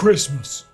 Christmas.